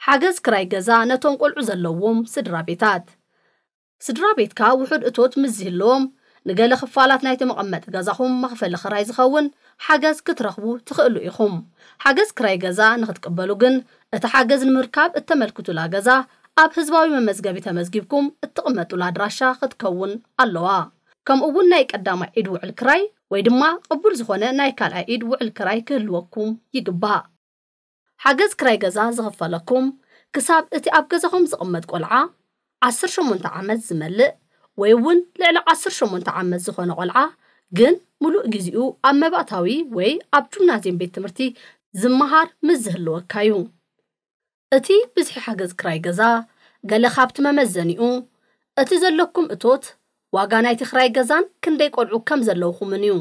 حاجز كراي جزا نتون قل عزلوهم سدرابيتات سدرابيت كا وحد اتوت مزهلوم نقال خفالات نايت مقمت جزاهم مخفل خراي زخون حاجز كترخبو تخلو إخم حاجز كراي جزا نخد قبلو جن اتحجز المركاب التملكتو لا جزا أب حزباوي من مزجبي تمزجبكم التقمتو لا دراشة خد كون اللوا كم أول نايك قدام عيد وعل كراي ወይ ድማ ቅቡል ዝኾነ ናይ ካልኣይ ኢድ ውዕል ክራይ ክህልወኩም ሓገዝ ክራይ ገዛ ዝኽፈለኩም ክሳብ እቲ ኣብ ገዛኹም ዝቕመጥ ቆልዓ 18 ዓመት ዝመልእ ወይ እውን ልዕሊ 18 ዓመት ዝኾነ ቆልዓ ግን ሙሉእ ግዚኡ ኣብ መባእታዊ ወይ ኣብ ጅምናዝየም ቤት ትምህርቲ ዝመሃር ምስ ዝህልወካ እዩ እቲ ብዝሒ ሓገዝ ክራይ ገዛ ገለ ካብቲ መመዘኒኡ እቲ ዘለኩም እቶት ዋጋ ናይቲ ክራይ ገዛን ክንደይ ቆልዑ ከም ዘለውኹምን እዩ